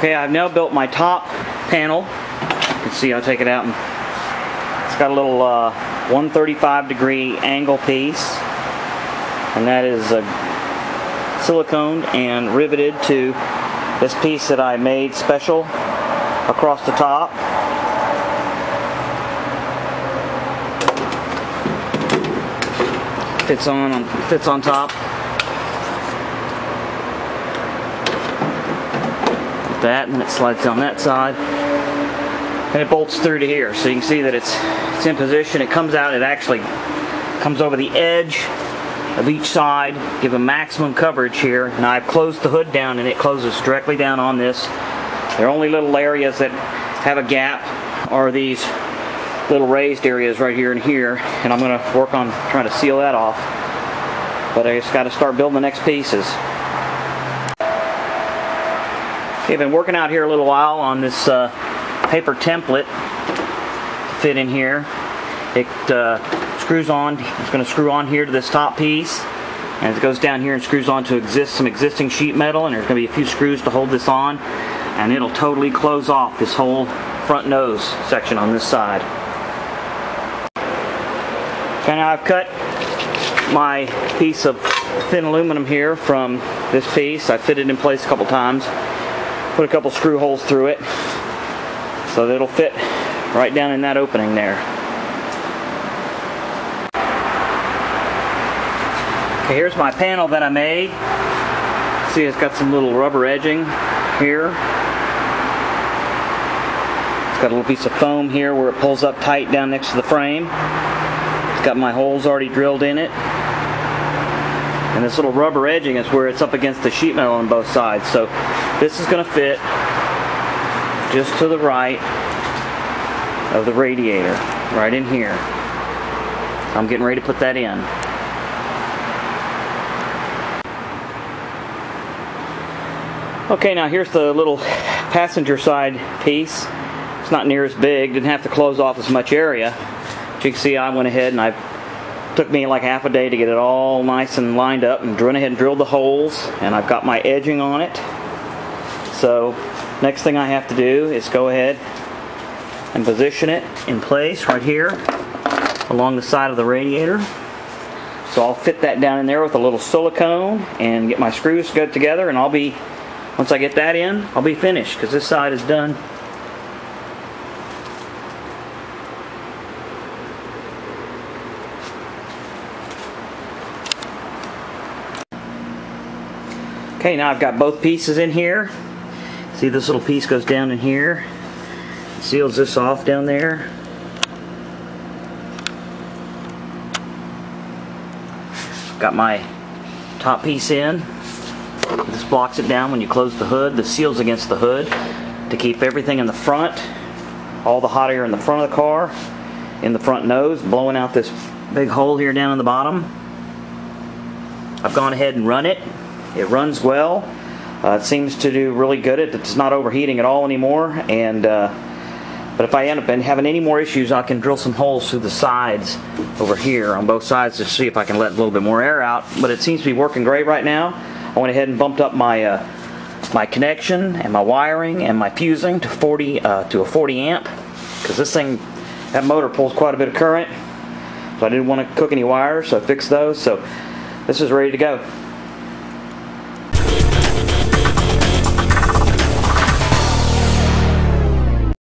Okay, I've now built my top panel. You can see I'll take it out and it's got a little uh, 135 degree angle piece and that is uh, siliconed and riveted to this piece that I made special across the top. Fits on fits on top. That and it slides down that side. And it bolts through to here so you can see that it's it's in position. It comes out it actually comes over the edge of each side give a maximum coverage here. Now I've closed the hood down and it closes directly down on this. Are only little areas that have a gap are these little raised areas right here and here and I'm going to work on trying to seal that off. But I just got to start building the next pieces I've been working out here a little while on this uh, paper template to fit in here. It uh, screws on, it's going to screw on here to this top piece and it goes down here and screws on to exist some existing sheet metal and there's going to be a few screws to hold this on and it'll totally close off this whole front nose section on this side. Okay, now I've cut my piece of thin aluminum here from this piece. I fit it in place a couple times put a couple screw holes through it so that it'll fit right down in that opening there. Okay, here's my panel that I made. See, it's got some little rubber edging here. It's got a little piece of foam here where it pulls up tight down next to the frame. It's got my holes already drilled in it. And this little rubber edging is where it's up against the sheet metal on both sides. So this is going to fit just to the right of the radiator, right in here. I'm getting ready to put that in. Okay, now here's the little passenger side piece. It's not near as big, didn't have to close off as much area. But you can see I went ahead and I took me like half a day to get it all nice and lined up and went ahead and drilled the holes and I've got my edging on it so next thing I have to do is go ahead and position it in place right here along the side of the radiator. So I'll fit that down in there with a little silicone and get my screws good together and I'll be, once I get that in, I'll be finished because this side is done. Okay, now I've got both pieces in here. See this little piece goes down in here. Seals this off down there. Got my top piece in. This blocks it down when you close the hood. This seals against the hood to keep everything in the front, all the hot air in the front of the car, in the front nose, blowing out this big hole here down in the bottom. I've gone ahead and run it. It runs well. Uh, it seems to do really good. It's not overheating at all anymore. And uh, but if I end up having any more issues, I can drill some holes through the sides over here on both sides to see if I can let a little bit more air out. But it seems to be working great right now. I went ahead and bumped up my uh, my connection and my wiring and my fusing to 40 uh, to a 40 amp because this thing that motor pulls quite a bit of current. So I didn't want to cook any wires, so I fixed those. So this is ready to go.